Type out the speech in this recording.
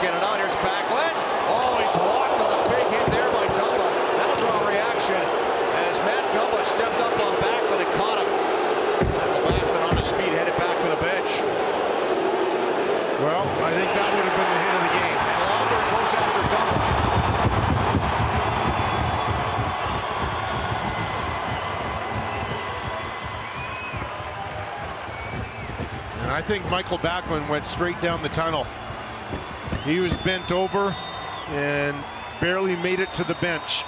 get it out. Here's Backlund. Oh, he's locked on a big hit there by Dumba. That'll draw a reaction as Matt Dumba stepped up on Backlund and caught him. Mikael Backlund on his feet, headed back to the bench. Well, I think that would have been the hit of the game. Lauber goes after Dumba. And I think Mikael Backlund went straight down the tunnel. He was bent over and barely made it to the bench.